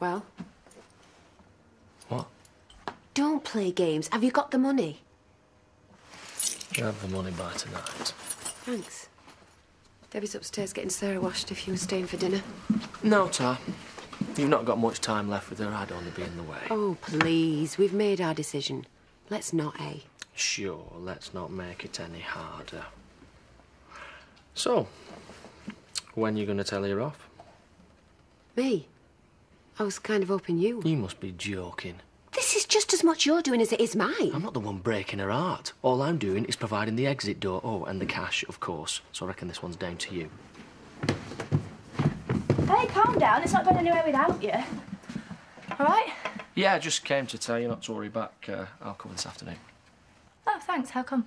Well, What? don't play games. Have you got the money? You have the money by tonight. Thanks. Debbie's upstairs getting Sarah washed if you were staying for dinner. No, Tar. You've not got much time left with her. I'd only be in the way. Oh, please. We've made our decision. Let's not, eh? Sure, let's not make it any harder. So, when are you going to tell her off? Me? I was kind of hoping you. You must be joking. This is just as much your doing as it is mine. I'm not the one breaking her heart. All I'm doing is providing the exit door. Oh, and the cash, of course. So I reckon this one's down to you. Hey, calm down. It's not going anywhere without you. All right? Yeah, I just came to tell you not to worry back. Uh, I'll come this afternoon. Thanks. How come?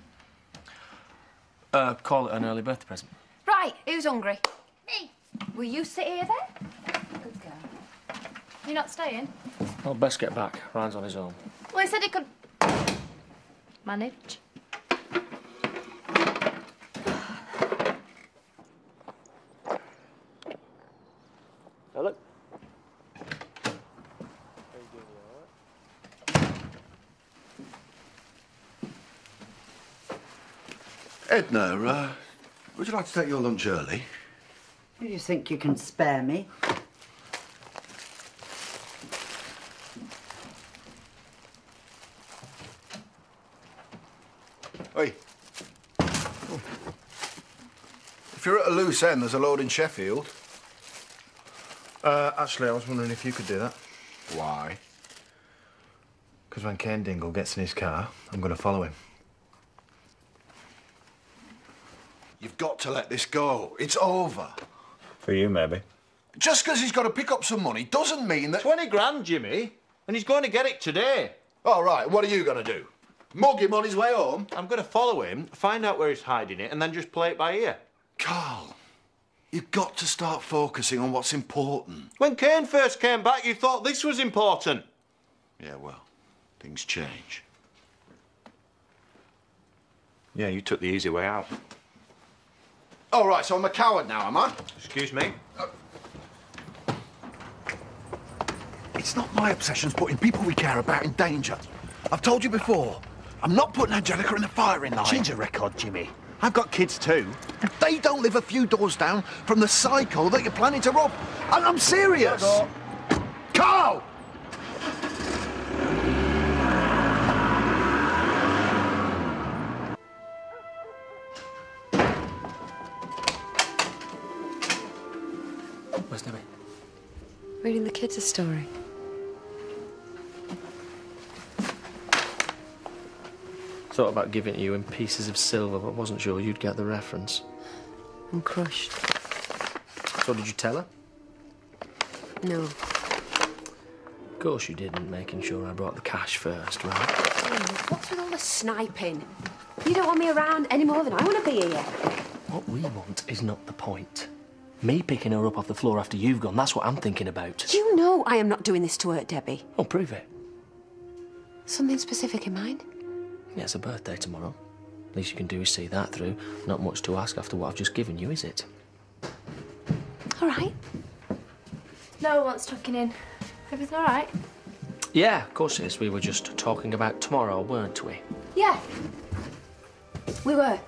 Uh, call it an early birthday present. Right. Who's hungry? Me. Will you sit here then? Good girl. You're not staying? I'll best get back. Ryan's on his own. Well, he said he could manage. Edna, uh, would you like to take your lunch early? Do you think you can spare me? Oi. If you're at a loose end, there's a load in Sheffield. Uh, actually, I was wondering if you could do that. Why? Because when Cain Dingle gets in his car, I'm going to follow him. You've got to let this go. It's over. For you, maybe. Just because he's got to pick up some money doesn't mean that. 20 grand, Jimmy. And he's going to get it today. All right, what are you going to do? Mug him on his way home? I'm going to follow him, find out where he's hiding it, and then just play it by ear. Carl, you've got to start focusing on what's important. When Cain first came back, you thought this was important. Yeah, well, things change. Yeah, you took the easy way out. All right, so I'm a coward now, am I? Excuse me? It's not my obsessions putting people we care about in danger. I've told you before, I'm not putting Angelica in the firing line. Change your record, Jimmy. I've got kids too. And they don't live a few doors down from the cycle that you're planning to rob. And I'm serious. Carl! Where's Debbie? Reading the kids a story. Thought about giving it you in pieces of silver, but wasn't sure you'd get the reference. I'm crushed. So did you tell her? No. Of course you didn't, making sure I brought the cash first, right? What's with all the sniping? You don't want me around any more than I want to be here. What we want is not the point. Me picking her up off the floor after you've gone, that's what I'm thinking about. You know I am not doing this to hurt Debbie. Oh, prove it. Something specific in mind? Yeah, it's a birthday tomorrow. Least you can do is see that through. Not much to ask after what I've just given you, is it? All right. No one wants tucking in. Everything all right? Yeah, of course it is. We were just talking about tomorrow, weren't we? Yeah. We were.